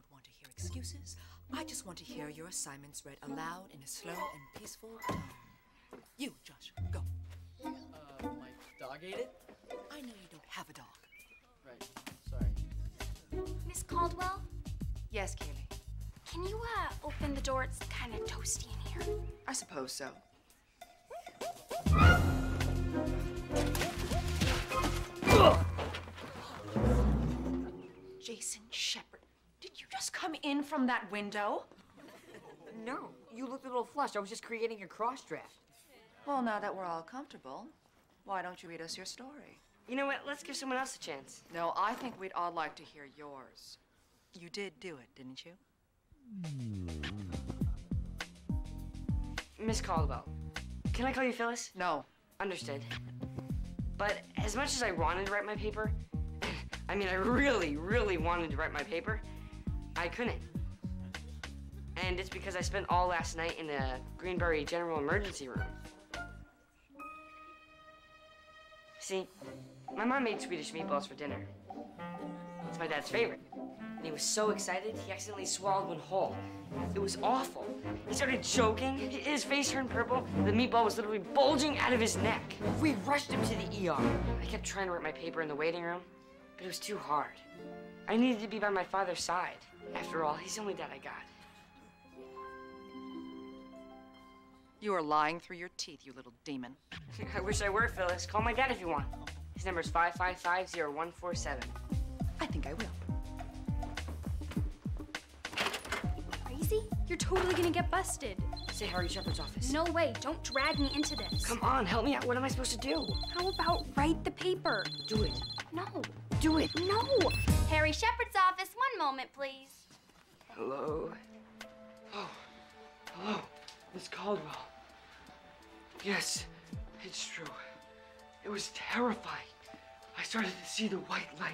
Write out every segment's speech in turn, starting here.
don't want to hear excuses. I just want to hear your assignments read aloud in a slow and peaceful tone. You, Josh, go. Uh, my dog ate it? I know you don't have a dog. Right. Sorry. Miss Caldwell, Yes, Kaylee. can you uh, open the door? It's kind of toasty in here. I suppose so. Jason Shepherd, did you just come in from that window? No, you looked a little flushed. I was just creating a cross draft. Well, now that we're all comfortable, why don't you read us your story? You know what? Let's give someone else a chance. No, I think we'd all like to hear yours. You did do it, didn't you? Hmm. Miss Caldwell. Can I call you Phyllis? No. Understood. But as much as I wanted to write my paper, I mean, I really, really wanted to write my paper, I couldn't. And it's because I spent all last night in the Greenberry General Emergency Room. See, my mom made Swedish meatballs for dinner. It's my dad's favorite. And he was so excited, he accidentally swallowed one whole. It was awful. He started choking, his face turned purple, the meatball was literally bulging out of his neck. We rushed him to the ER. I kept trying to write my paper in the waiting room, but it was too hard. I needed to be by my father's side. After all, he's the only dad I got. You are lying through your teeth, you little demon. I wish I were, Phyllis. Call my dad if you want. His number is 555-0147. I think I will. Crazy? You're totally gonna get busted. Say Harry Shepherd's office. No way. Don't drag me into this. Come on, help me out. What am I supposed to do? How about write the paper? Do it. No. Do it. No. Harry Shepherd's office. One moment, please. Hello. Oh, hello, Miss Caldwell. Yes, it's true. It was terrifying. I started to see the white light.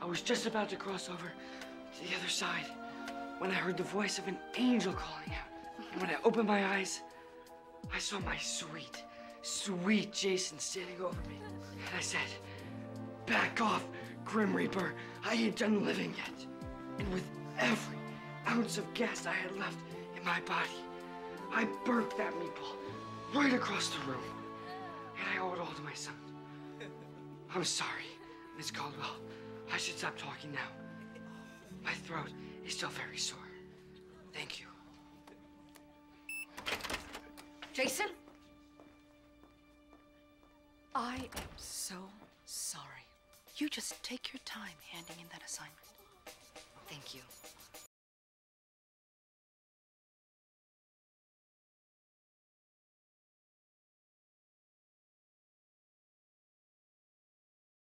I was just about to cross over to the other side when I heard the voice of an angel calling out. And when I opened my eyes, I saw my sweet, sweet Jason standing over me. And I said, Back off, Grim Reaper. I ain't done living yet. And with every ounce of gas I had left in my body, I burnt that meatball right across the room. And I owe it all to my son. I'm sorry, Miss Caldwell. I should stop talking now. My throat is still very sore. Thank you. Jason? I am so sorry. You just take your time handing in that assignment.